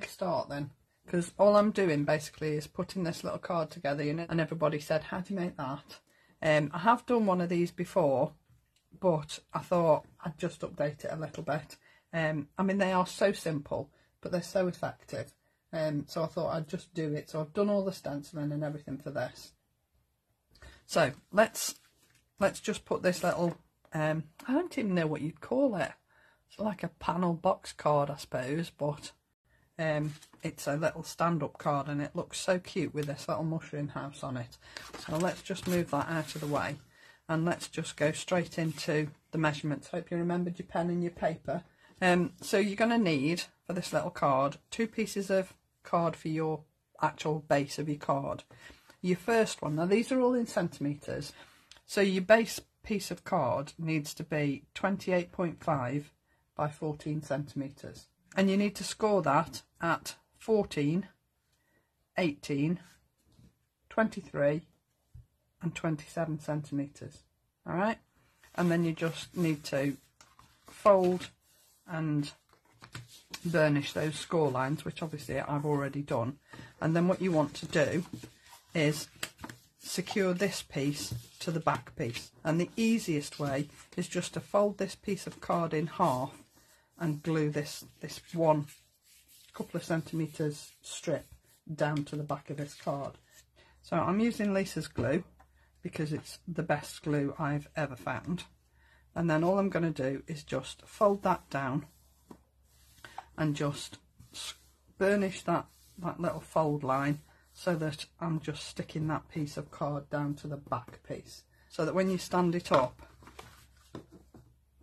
make a start then? Because all I'm doing basically is putting this little card together you know, and everybody said, how do you make that? Um, I have done one of these before, but I thought I'd just update it a little bit. Um, I mean, they are so simple, but they're so effective. Um, so I thought I'd just do it. So I've done all the stenciling and everything for this. So let's let's just put this little, um, I don't even know what you'd call it. It's like a panel box card, I suppose, but um, it's a little stand-up card and it looks so cute with this little mushroom house on it. So let's just move that out of the way and let's just go straight into the measurements. Hope you remembered your pen and your paper. Um, so you're going to need, for this little card, two pieces of card for your actual base of your card. Your first one, now these are all in centimetres, so your base piece of card needs to be 28.5 by 14 centimetres. And you need to score that at 14, 18, 23 and 27 centimetres. Alright? And then you just need to fold and burnish those score lines, which obviously I've already done. And then what you want to do is secure this piece to the back piece. And the easiest way is just to fold this piece of card in half and glue this, this one couple of centimetres strip down to the back of this card. So I'm using Lisa's glue because it's the best glue I've ever found. And then all I'm going to do is just fold that down and just burnish that, that little fold line so that I'm just sticking that piece of card down to the back piece so that when you stand it up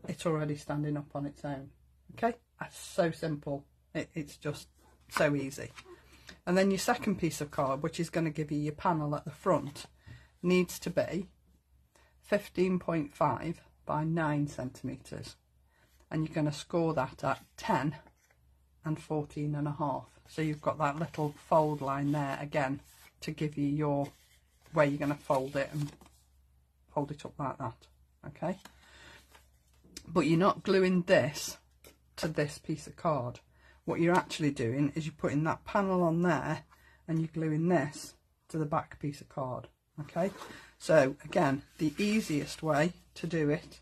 it's already standing up on its own okay? That's so simple. It, it's just so easy. And then your second piece of card which is going to give you your panel at the front needs to be 15.5 by 9 centimetres and you're going to score that at 10 and 14 and a half. So you've got that little fold line there again to give you your where you're going to fold it and fold it up like that. Okay? But you're not gluing this to this piece of card what you're actually doing is you're putting that panel on there and you're gluing this to the back piece of card okay so again the easiest way to do it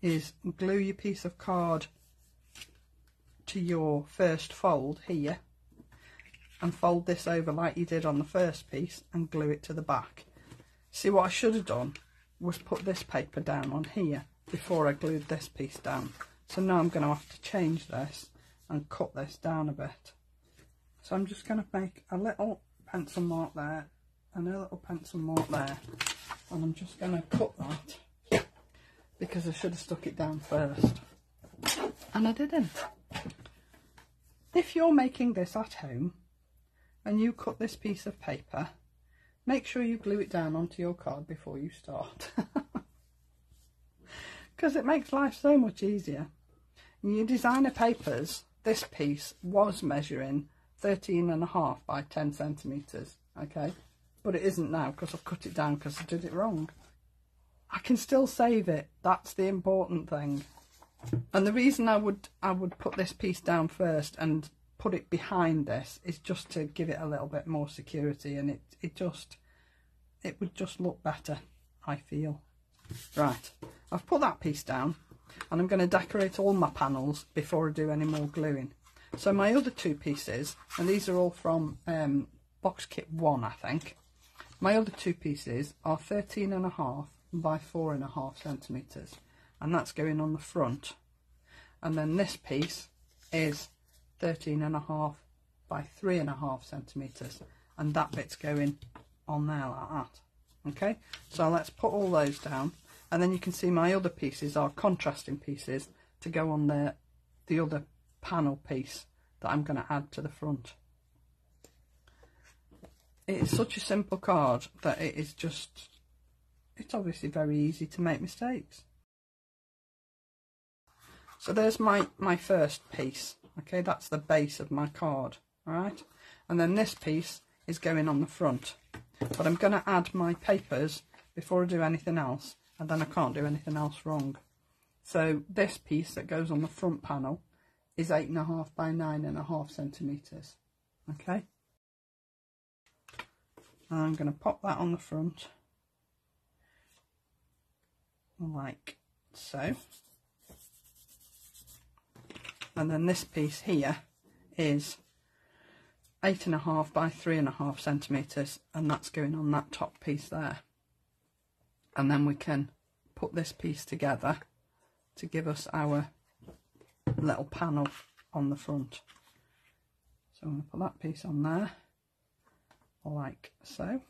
is glue your piece of card to your first fold here and fold this over like you did on the first piece and glue it to the back. See what I should have done was put this paper down on here before I glued this piece down. So now I'm going to have to change this and cut this down a bit. So I'm just going to make a little pencil mark there and a little pencil mark there and I'm just going to cut that because I should have stuck it down first and I didn't. If you're making this at home and you cut this piece of paper, make sure you glue it down onto your card before you start. Because it makes life so much easier. In your designer papers, this piece was measuring 13 and a half by 10 centimetres, okay? But it isn't now because I've cut it down because I did it wrong. I can still save it. That's the important thing. And the reason I would I would put this piece down first and put it behind this is just to give it a little bit more security and it, it just it would just look better I feel. Right, I've put that piece down and I'm going to decorate all my panels before I do any more gluing. So my other two pieces, and these are all from um, box kit 1 I think, my other two pieces are 13 and a half by four and a half centimetres and that's going on the front. And then this piece is 13 and a half by three and a half centimetres and that bit's going on there like that. Okay? So let's put all those down and then you can see my other pieces are contrasting pieces to go on the the other panel piece that I'm going to add to the front it's such a simple card that it is just it's obviously very easy to make mistakes so there's my, my first piece. Okay, that's the base of my card. Alright, and then this piece is going on the front. But I'm going to add my papers before I do anything else, and then I can't do anything else wrong. So this piece that goes on the front panel is 8.5 by 9.5 centimetres. Okay. I'm going to pop that on the front like so. And then this piece here is eight and a half by three and a half centimetres and that's going on that top piece there. And then we can put this piece together to give us our little panel on the front. So I'm going to put that piece on there like so.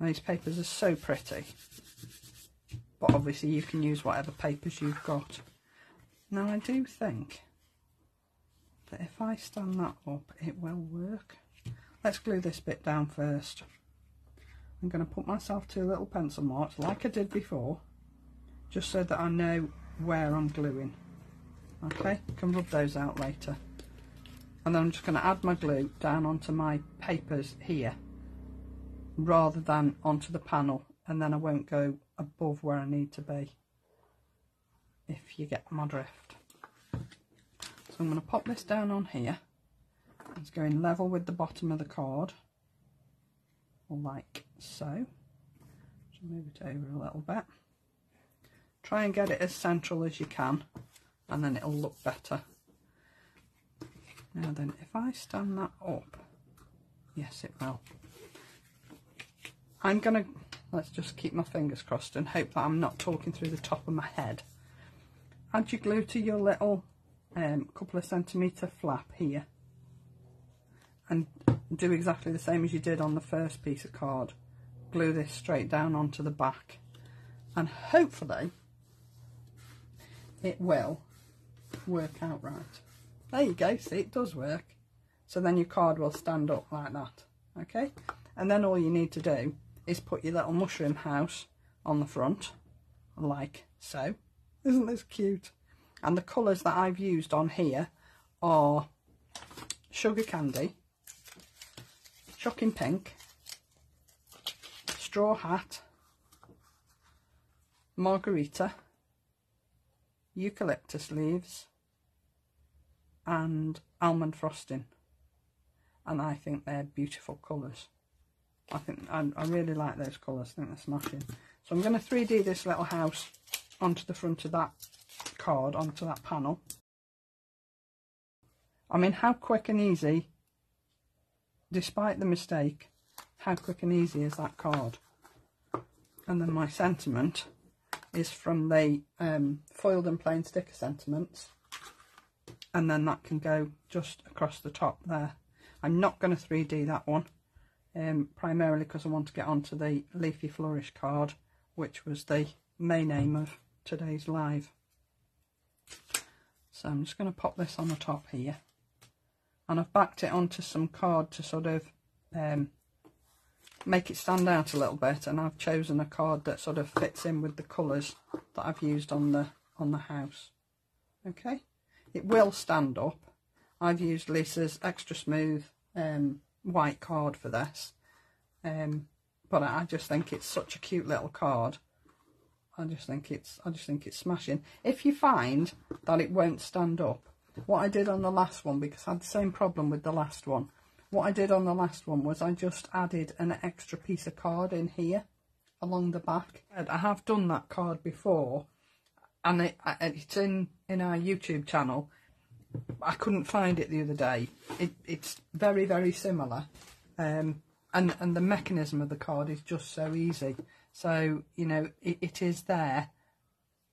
these papers are so pretty but obviously you can use whatever papers you've got. Now I do think that if I stand that up it will work. Let's glue this bit down first. I'm going to put myself two little pencil marks like I did before just so that I know where I'm gluing. Okay, can rub those out later. And then I'm just going to add my glue down onto my papers here rather than onto the panel and then I won't go above where I need to be if you get my drift. So I'm going to pop this down on here. It's going level with the bottom of the card like so. Move it over a little bit. Try and get it as central as you can and then it'll look better. Now then, if I stand that up, yes it will. I'm going to, let's just keep my fingers crossed and hope that I'm not talking through the top of my head. Add your glue to your little um, couple of centimetre flap here and do exactly the same as you did on the first piece of card. Glue this straight down onto the back and hopefully it will work out right. There you go, see it does work. So then your card will stand up like that, okay? And then all you need to do is put your little mushroom house on the front, like so. Isn't this cute? And the colours that I've used on here are Sugar Candy, Shocking Pink, Straw Hat, Margarita, Eucalyptus Leaves, and almond frosting and I think they're beautiful colours. I think I, I really like those colours, I think they're smashing. So I'm going to 3D this little house onto the front of that card, onto that panel. I mean, how quick and easy, despite the mistake, how quick and easy is that card? And then my sentiment is from the um, foiled and plain sticker sentiments and then that can go just across the top there. I'm not going to 3D that one, um, primarily because I want to get onto the Leafy Flourish card, which was the main aim of today's live. So I'm just going to pop this on the top here. And I've backed it onto some card to sort of um, make it stand out a little bit. And I've chosen a card that sort of fits in with the colours that I've used on the on the house. Okay. It will stand up. I've used Lisa's extra smooth um, white card for this. Um, but I just think it's such a cute little card. I just think it's I just think it's smashing. If you find that it won't stand up, what I did on the last one, because I had the same problem with the last one, what I did on the last one was I just added an extra piece of card in here along the back. I have done that card before and it, it's in in our YouTube channel. I couldn't find it the other day. It, it's very very similar, um, and and the mechanism of the card is just so easy. So you know it, it is there,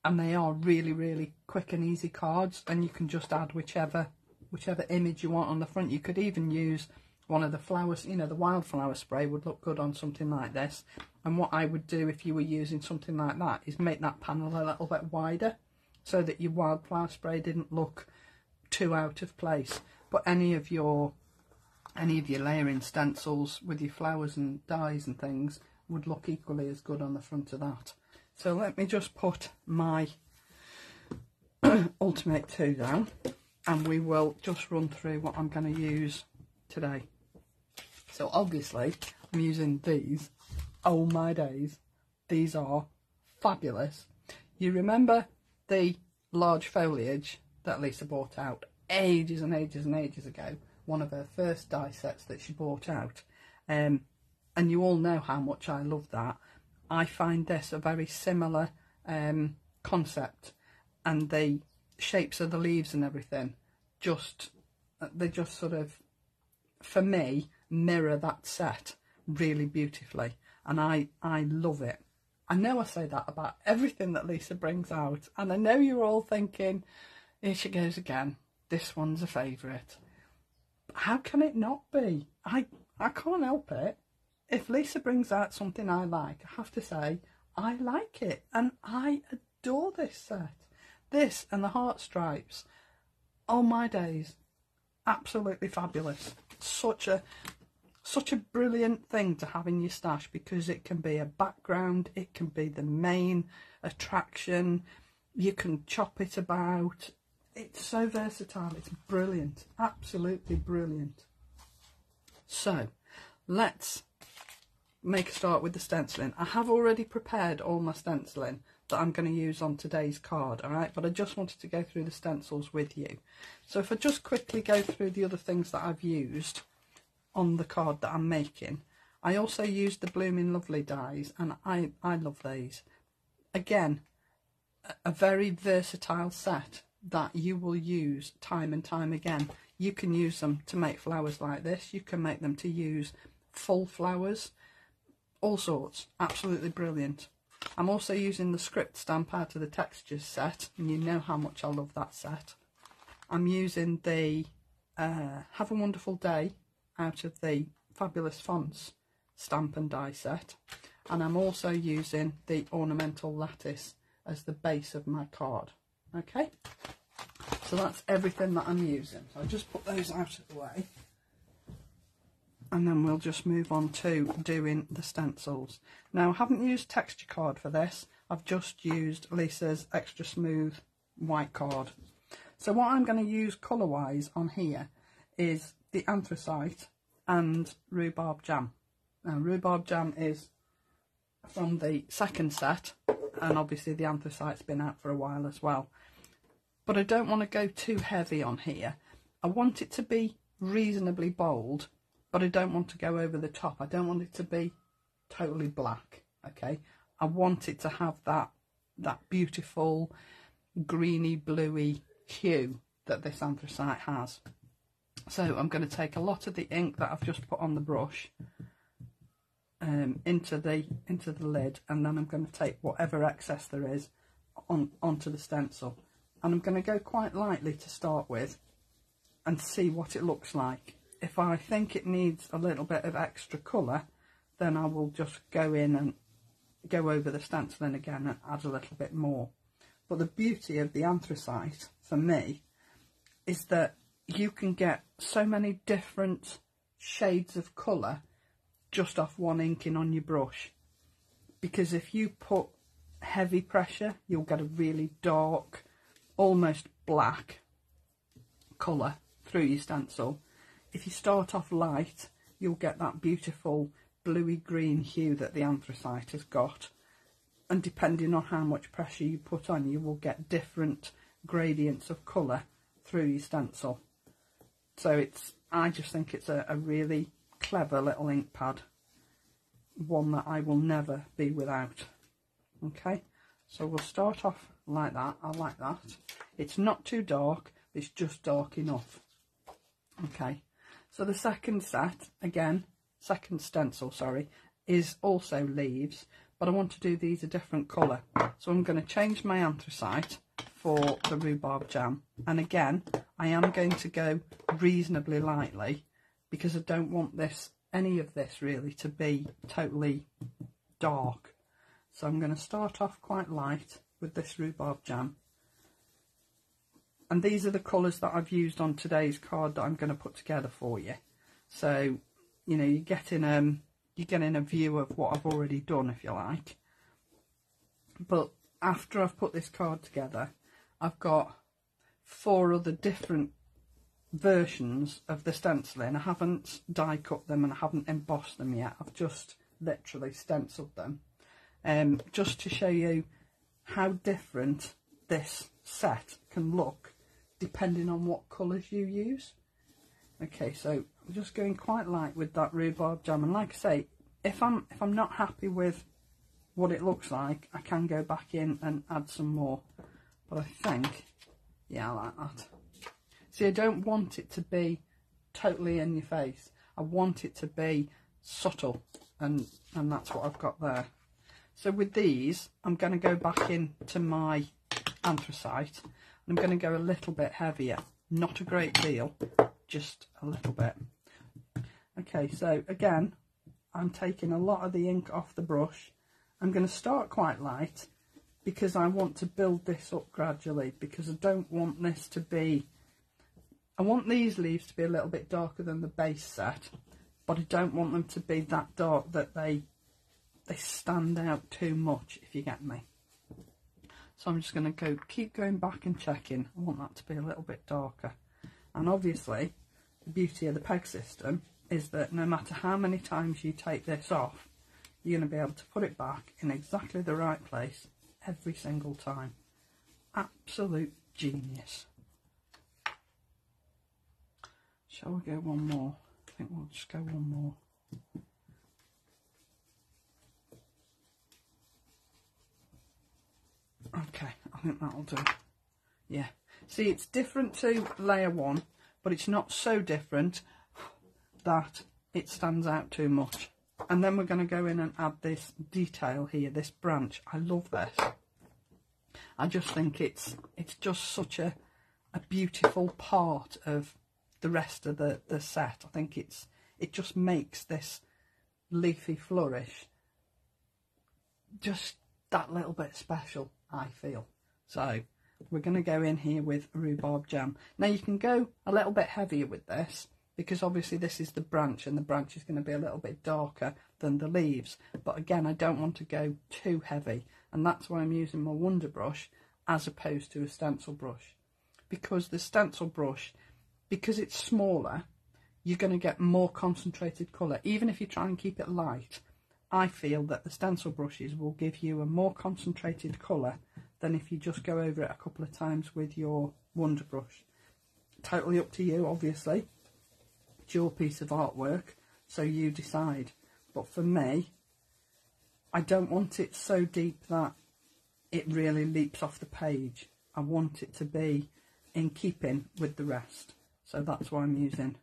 and they are really really quick and easy cards, and you can just add whichever whichever image you want on the front. You could even use one of the flowers, you know, the wildflower spray would look good on something like this. And what I would do if you were using something like that is make that panel a little bit wider so that your wildflower spray didn't look too out of place. But any of your any of your layering stencils with your flowers and dies and things would look equally as good on the front of that. So let me just put my Ultimate 2 down and we will just run through what I'm going to use today. So obviously I'm using these. Oh my days. These are fabulous. You remember the large foliage that Lisa bought out ages and ages and ages ago, one of her first die sets that she bought out. Um, and you all know how much I love that. I find this a very similar um, concept, and the shapes of the leaves and everything just they just sort of, for me, mirror that set really beautifully, and I I love it. I know I say that about everything that Lisa brings out, and I know you're all thinking, here she goes again. This one's a favourite. How can it not be? I I can't help it. If Lisa brings out something I like, I have to say I like it, and I adore this set. This and the heart stripes. Oh my days, absolutely fabulous. Such a such a brilliant thing to have in your stash because it can be a background, it can be the main attraction, you can chop it about. It's so versatile, it's brilliant, absolutely brilliant. So, let's make a start with the stenciling. I have already prepared all my stenciling that I'm going to use on today's card, alright? But I just wanted to go through the stencils with you. So if I just quickly go through the other things that I've used, on the card that I'm making. I also used the Blooming Lovely dies and I, I love these. Again, a very versatile set that you will use time and time again. You can use them to make flowers like this. You can make them to use full flowers. All sorts. Absolutely brilliant. I'm also using the script stamp out of the textures set. And you know how much I love that set. I'm using the uh, Have a Wonderful Day out of the Fabulous Fonts stamp and die set and I'm also using the ornamental lattice as the base of my card okay so that's everything that I'm using so I'll just put those out of the way and then we'll just move on to doing the stencils now I haven't used texture card for this I've just used Lisa's extra smooth white card so what I'm going to use colour wise on here is the anthracite and rhubarb jam. Now rhubarb jam is from the second set and obviously the anthracite's been out for a while as well. But I don't want to go too heavy on here. I want it to be reasonably bold but I don't want to go over the top. I don't want it to be totally black, okay? I want it to have that that beautiful greeny bluey hue that this anthracite has. So I'm going to take a lot of the ink that I've just put on the brush um, into the into the lid and then I'm going to take whatever excess there is on onto the stencil and I'm going to go quite lightly to start with and see what it looks like. If I think it needs a little bit of extra colour then I will just go in and go over the stenciling again and add a little bit more. But the beauty of the anthracite for me is that you can get so many different shades of colour just off one inking on your brush because if you put heavy pressure you'll get a really dark almost black colour through your stencil if you start off light you'll get that beautiful bluey green hue that the anthracite has got and depending on how much pressure you put on you will get different gradients of colour through your stencil so it's, I just think it's a, a really clever little ink pad. One that I will never be without. Okay, so we'll start off like that. I like that. It's not too dark, it's just dark enough. Okay, so the second set, again, second stencil, sorry, is also leaves, but I want to do these a different colour. So I'm going to change my anthracite for the rhubarb jam. And again, I am going to go reasonably lightly because I don't want this, any of this really, to be totally dark. So I'm going to start off quite light with this rhubarb jam. And these are the colours that I've used on today's card that I'm going to put together for you. So, you know, you're getting, um, you're getting a view of what I've already done, if you like. But after I've put this card together, I've got four other different versions of the stenciling. I haven't die cut them and I haven't embossed them yet. I've just literally stenciled them um, just to show you how different this set can look depending on what colours you use. Okay, so I'm just going quite light with that rhubarb jam. And like I say, if I'm if I'm not happy with what it looks like, I can go back in and add some more. But I think, yeah, I like that. See, I don't want it to be totally in your face. I want it to be subtle, and, and that's what I've got there. So with these, I'm going to go back into my anthracite. I'm going to go a little bit heavier. Not a great deal, just a little bit. Okay, so again, I'm taking a lot of the ink off the brush. I'm going to start quite light because I want to build this up gradually because I don't want this to be... I want these leaves to be a little bit darker than the base set, but I don't want them to be that dark that they they stand out too much, if you get me. So I'm just going to go keep going back and checking. I want that to be a little bit darker. And obviously, the beauty of the peg system is that no matter how many times you take this off, you're going to be able to put it back in exactly the right place every single time. Absolute genius. Shall we go one more? I think we'll just go one more. Okay, I think that'll do. Yeah. See, it's different to layer one, but it's not so different that it stands out too much. And then we're going to go in and add this detail here, this branch. I love this. I just think it's it's just such a, a beautiful part of the rest of the, the set. I think it's it just makes this leafy flourish just that little bit special. I feel. So we're going to go in here with rhubarb jam. Now you can go a little bit heavier with this because obviously this is the branch and the branch is going to be a little bit darker than the leaves. But again, I don't want to go too heavy and that's why I'm using my Wonder Brush as opposed to a stencil brush. Because the stencil brush, because it's smaller, you're going to get more concentrated colour. Even if you try and keep it light, I feel that the stencil brushes will give you a more concentrated colour than if you just go over it a couple of times with your Wonder Brush. Totally up to you, obviously. It's your piece of artwork, so you decide. But for me, I don't want it so deep that it really leaps off the page. I want it to be in keeping with the rest. So that's why I'm using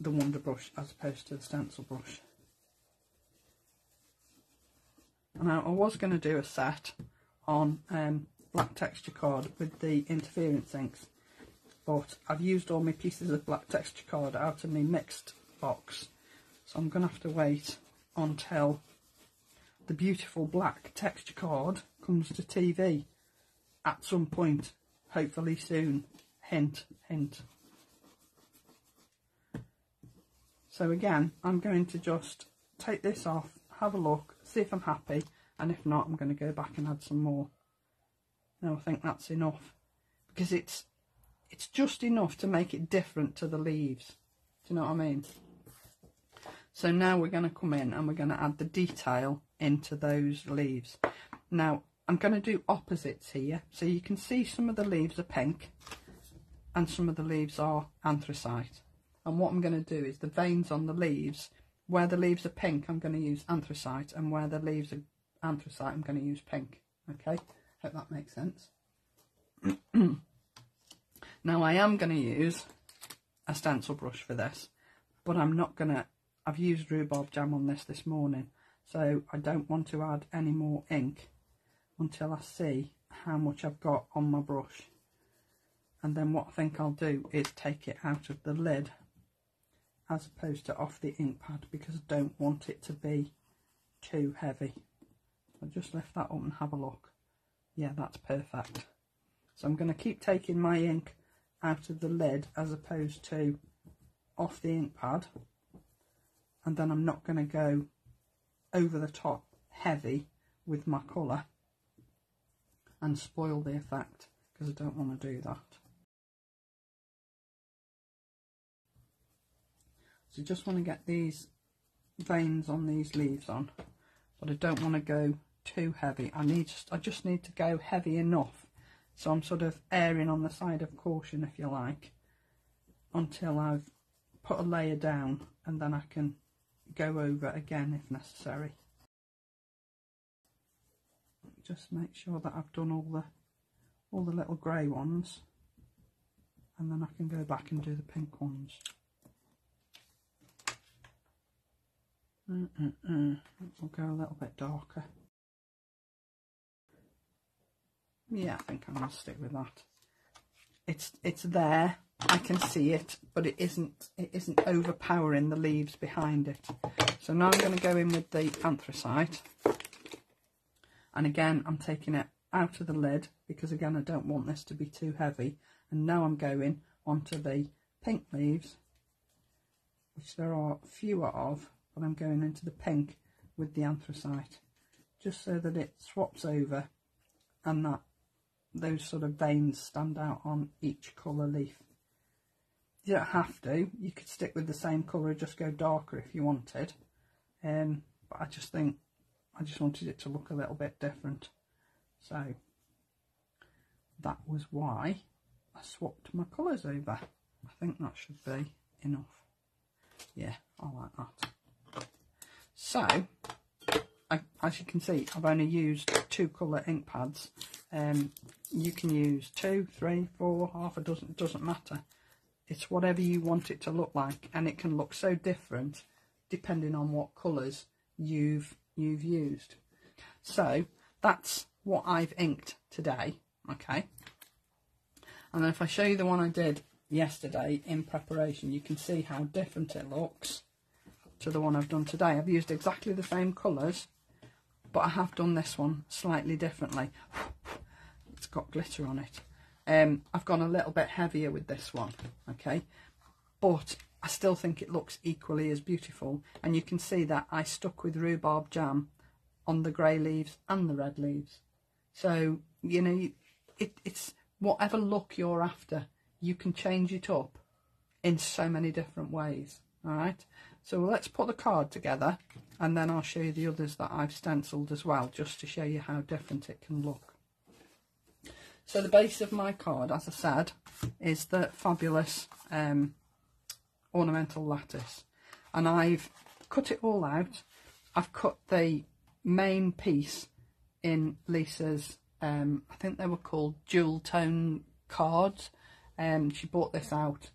the Wonder Brush as opposed to the stencil brush. Now I was going to do a set on um, black texture card with the interference inks but I've used all my pieces of black texture card out of my mixed box. So I'm going to have to wait until the beautiful black texture card comes to TV at some point hopefully soon. Hint hint. So again I'm going to just take this off have a look, see if I'm happy, and if not, I'm going to go back and add some more. Now I think that's enough, because it's it's just enough to make it different to the leaves. Do you know what I mean? So now we're going to come in and we're going to add the detail into those leaves. Now, I'm going to do opposites here. So you can see some of the leaves are pink and some of the leaves are anthracite. And what I'm going to do is the veins on the leaves where the leaves are pink, I'm going to use anthracite, and where the leaves are anthracite, I'm going to use pink. Okay, hope that makes sense. now I am going to use a stencil brush for this, but I'm not going to, I've used rhubarb jam on this this morning, so I don't want to add any more ink until I see how much I've got on my brush. And then what I think I'll do is take it out of the lid as opposed to off the ink pad because I don't want it to be too heavy. I'll just lift that up and have a look. Yeah, that's perfect. So I'm going to keep taking my ink out of the lid as opposed to off the ink pad. And then I'm not going to go over the top heavy with my colour and spoil the effect because I don't want to do that. So just want to get these veins on these leaves on, but I don't want to go too heavy. I need, just, I just need to go heavy enough So I'm sort of erring on the side of caution, if you like, until I've put a layer down and then I can go over again if necessary. Just make sure that I've done all the all the little grey ones and then I can go back and do the pink ones. Mm -mm -mm. We'll go a little bit darker. Yeah, I think I'm going to stick with that. It's it's there. I can see it, but it isn't it isn't overpowering the leaves behind it. So now I'm going to go in with the anthracite. And again, I'm taking it out of the lid because again, I don't want this to be too heavy. And now I'm going onto the pink leaves, which there are fewer of, but I'm going into the pink with the anthracite, just so that it swaps over and that those sort of veins stand out on each colour leaf. You don't have to, you could stick with the same colour, just go darker if you wanted. Um, but I just think, I just wanted it to look a little bit different. So, that was why I swapped my colours over. I think that should be enough. Yeah, I like that. So, I, as you can see, I've only used two colour ink pads. Um, you can use two, three, four, half a dozen, it doesn't matter. It's whatever you want it to look like and it can look so different depending on what colours you've you've used. So that's what I've inked today, okay? And then if I show you the one I did yesterday in preparation, you can see how different it looks to the one I've done today. I've used exactly the same colours, but I have done this one slightly differently. it's got glitter on it. Um, I've gone a little bit heavier with this one, okay? But I still think it looks equally as beautiful. And you can see that I stuck with rhubarb jam on the grey leaves and the red leaves. So, you know, it, it's whatever look you're after, you can change it up in so many different ways. All right. So let's put the card together and then I'll show you the others that I've stenciled as well, just to show you how different it can look. So the base of my card, as I said, is the fabulous um, ornamental lattice. And I've cut it all out. I've cut the main piece in Lisa's, um, I think they were called jewel tone cards. Um, she bought this out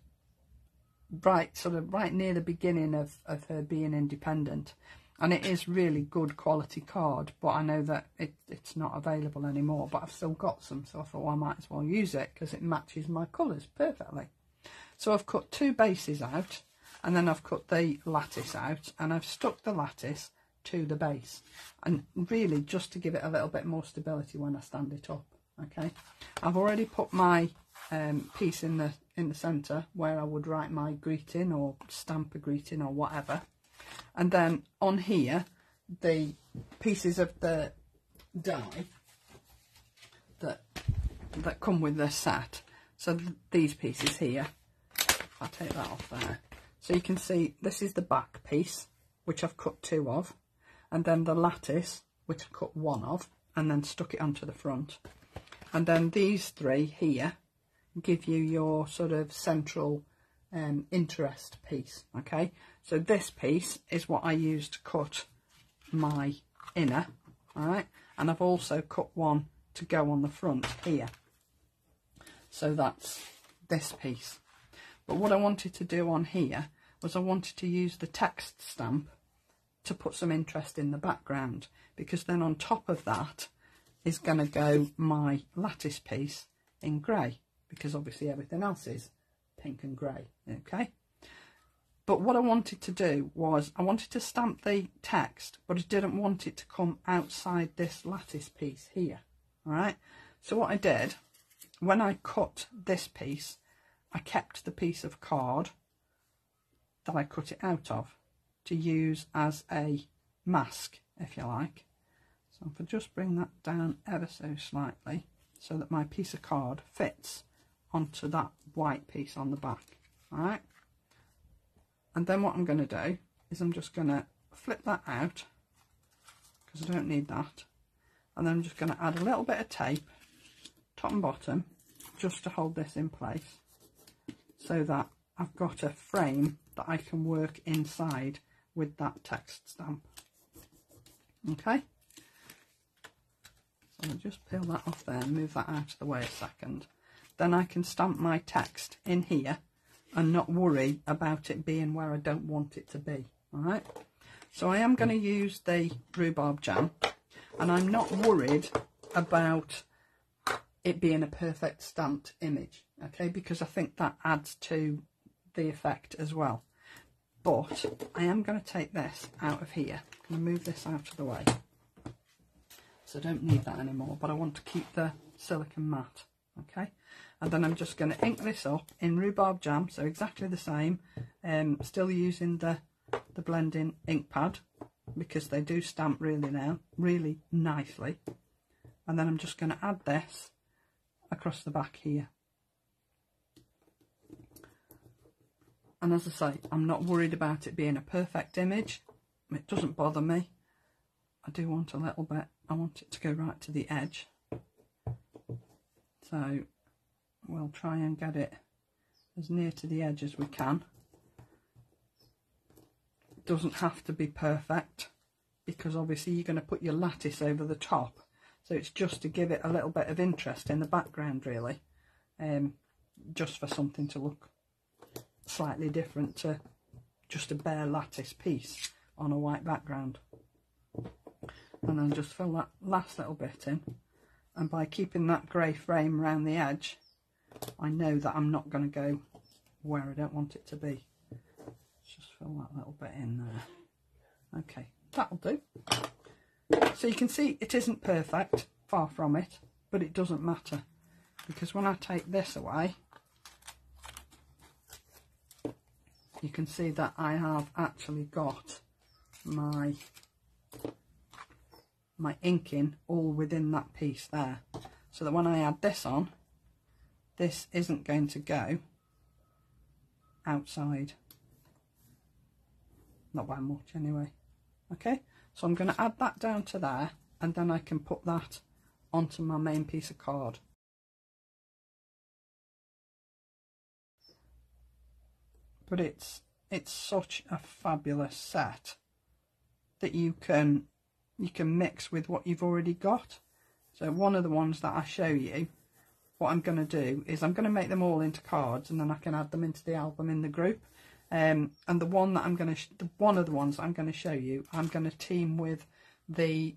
right sort of right near the beginning of, of her being independent. And it is really good quality card but I know that it, it's not available anymore but I've still got some so I thought well, I might as well use it because it matches my colours perfectly. So I've cut two bases out and then I've cut the lattice out and I've stuck the lattice to the base. And really just to give it a little bit more stability when I stand it up okay? I've already put my um, piece in the in the centre where I would write my greeting or stamp a greeting or whatever. And then on here, the pieces of the die that that come with the set. So th these pieces here, I'll take that off there. So you can see this is the back piece, which I've cut two of, and then the lattice, which I cut one of, and then stuck it onto the front. And then these three here give you your sort of central um, interest piece okay? So this piece is what I use to cut my inner all right and I've also cut one to go on the front here. So that's this piece. But what I wanted to do on here was I wanted to use the text stamp to put some interest in the background because then on top of that is going to go my lattice piece in grey because obviously everything else is pink and grey, okay? But what I wanted to do was I wanted to stamp the text, but I didn't want it to come outside this lattice piece here, all right? So what I did, when I cut this piece, I kept the piece of card that I cut it out of to use as a mask, if you like. So if I just bring that down ever so slightly so that my piece of card fits onto that white piece on the back all right and then what I'm going to do is I'm just going to flip that out because I don't need that and then I'm just going to add a little bit of tape top and bottom just to hold this in place so that I've got a frame that I can work inside with that text stamp. Okay, so I'll just peel that off there and move that out of the way a second. Then I can stamp my text in here and not worry about it being where I don't want it to be. All right, so I am going to hmm. use the rhubarb jam and I'm not worried about it being a perfect stamped image, okay, because I think that adds to the effect as well. But I am going to take this out of here. I'm move this out of the way. So I don't need that anymore, but I want to keep the silicone mat, okay? And then I'm just going to ink this up in rhubarb jam, so exactly the same. Um, still using the, the blending ink pad because they do stamp really now, really nicely. And then I'm just going to add this across the back here. And as I say, I'm not worried about it being a perfect image. It doesn't bother me. I do want a little bit, I want it to go right to the edge. So we'll try and get it as near to the edge as we can. It doesn't have to be perfect because obviously you're going to put your lattice over the top. So it's just to give it a little bit of interest in the background really. Um, just for something to look slightly different to just a bare lattice piece on a white background. And then just fill that last little bit in. And by keeping that grey frame around the edge, I know that I'm not going to go where I don't want it to be. Just fill that little bit in there. Okay, that'll do. So you can see it isn't perfect, far from it, but it doesn't matter. Because when I take this away, you can see that I have actually got my my inking all within that piece there. So that when I add this on this isn't going to go outside. Not by much anyway. Okay? So I'm going to add that down to there and then I can put that onto my main piece of card. But it's it's such a fabulous set that you can you can mix with what you've already got. So one of the ones that I show you what I'm going to do is I'm going to make them all into cards and then I can add them into the album in the group. Um, and the one that I'm going to one of the ones I'm going to show you I'm going to team with the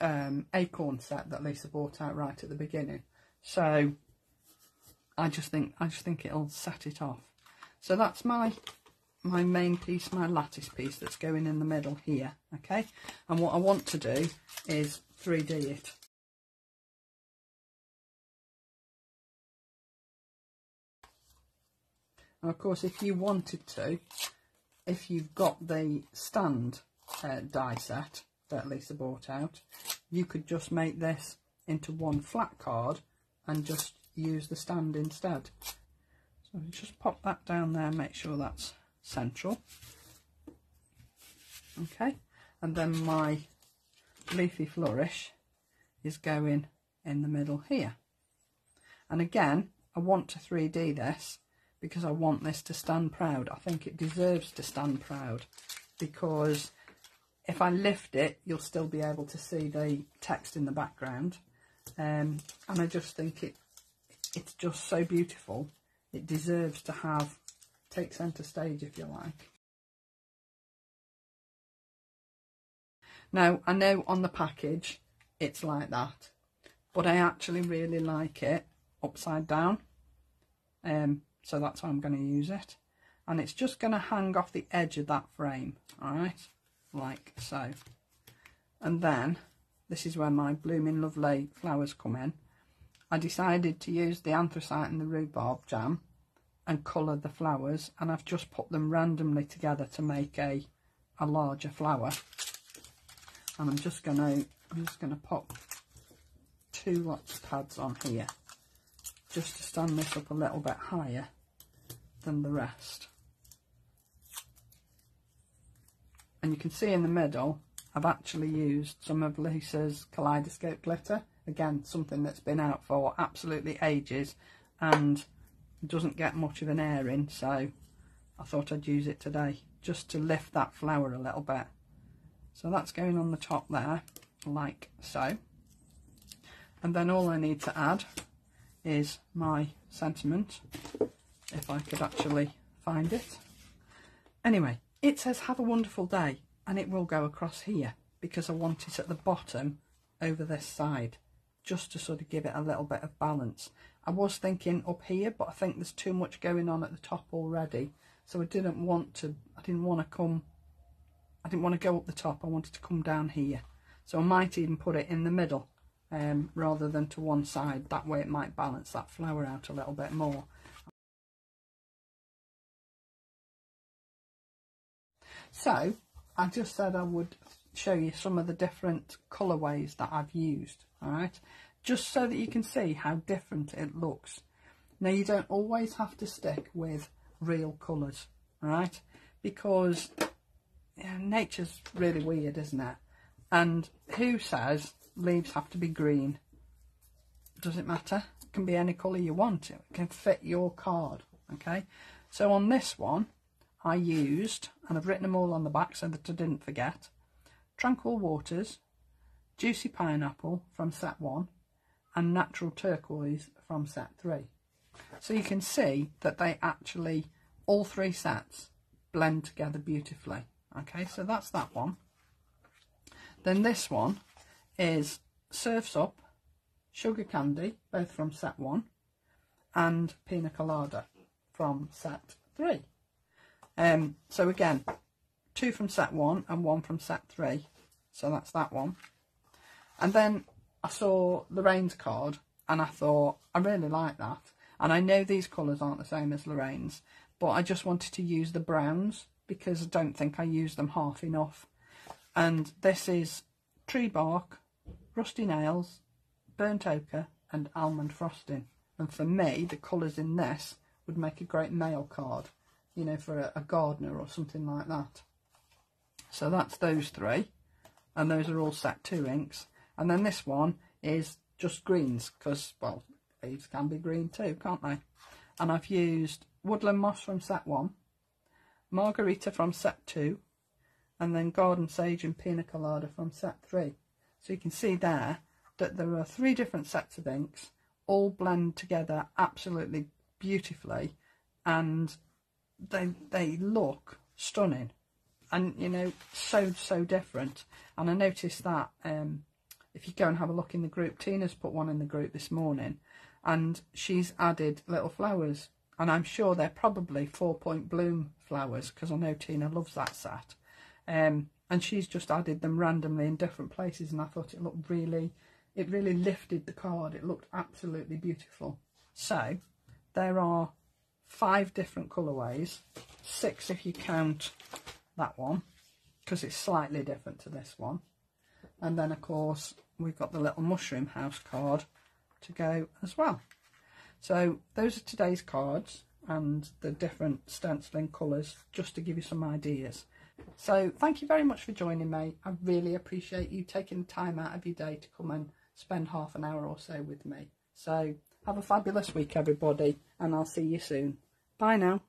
um, acorn set that Lisa bought out right at the beginning. So I just think I just think it'll set it off. So that's my my main piece, my lattice piece that's going in the middle here, okay? And what I want to do is 3D it. And of course, if you wanted to, if you've got the stand uh, die set that Lisa bought out, you could just make this into one flat card and just use the stand instead. So just pop that down there, make sure that's central. Okay, and then my leafy flourish is going in the middle here. And again, I want to 3D this because I want this to stand proud. I think it deserves to stand proud because if I lift it, you'll still be able to see the text in the background. Um, and I just think it it's just so beautiful it deserves to have take centre stage if you like. Now I know on the package it's like that but I actually really like it upside down. Um, so that's how I'm going to use it. And it's just going to hang off the edge of that frame alright? Like so. And then this is where my blooming lovely flowers come in. I decided to use the anthracite and the rhubarb jam and colour the flowers and I've just put them randomly together to make a a larger flower. And I'm just gonna I'm just gonna pop two lots of pads on here just to stand this up a little bit higher than the rest. And you can see in the middle I've actually used some of Lisa's kaleidoscope glitter. Again something that's been out for absolutely ages and doesn't get much of an airing so I thought I'd use it today just to lift that flower a little bit. So that's going on the top there like so. And then all I need to add is my sentiment if I could actually find it. Anyway it says have a wonderful day and it will go across here because I want it at the bottom over this side just to sort of give it a little bit of balance. I was thinking up here but I think there's too much going on at the top already. So I didn't want to I didn't want to come I didn't want to go up the top. I wanted to come down here. So I might even put it in the middle um, rather than to one side. That way it might balance that flower out a little bit more. So I just said I would show you some of the different colourways that I've used, alright? Just so that you can see how different it looks. Now you don't always have to stick with real colours, right? Because yeah, nature's really weird, isn't it? And who says leaves have to be green? Does it matter? It can be any colour you want. It can fit your card, okay? So on this one, I used, and I've written them all on the back so that I didn't forget, Tranquil Waters, Juicy Pineapple from set 1 and Natural Turquoise from set 3. So you can see that they actually, all three sets, blend together beautifully. Okay, so that's that one. Then this one is Surf's Up, Sugar Candy, both from set 1, and Pina Colada from set 3. Um, so again, two from set one and one from set three. So that's that one. And then I saw Lorraine's card and I thought, I really like that. And I know these colours aren't the same as Lorraine's, but I just wanted to use the browns because I don't think I use them half enough. And this is tree bark, rusty nails, burnt ochre and almond frosting. And for me, the colours in this would make a great male card, you know, for a, a gardener or something like that. So that's those three. And those are all set two inks. And then this one is just greens because, well, leaves can be green too, can't they? And I've used Woodland Moss from set one, Margarita from set two, and then Garden Sage and Pina Colada from set three. So you can see there that there are three different sets of inks, all blend together absolutely beautifully, and they they look stunning and you know so so different and i noticed that um if you go and have a look in the group tina's put one in the group this morning and she's added little flowers. And i'm sure they're probably four point bloom flowers because i know tina loves that set um and she's just added them randomly in different places and i thought it looked really it really lifted the card. It looked absolutely beautiful. So there are five different colorways six if you count that one because it's slightly different to this one. And then of course we've got the little mushroom house card to go as well. So those are today's cards and the different stenciling colours just to give you some ideas. So thank you very much for joining me. I really appreciate you taking the time out of your day to come and spend half an hour or so with me. So have a fabulous week everybody and I'll see you soon. Bye now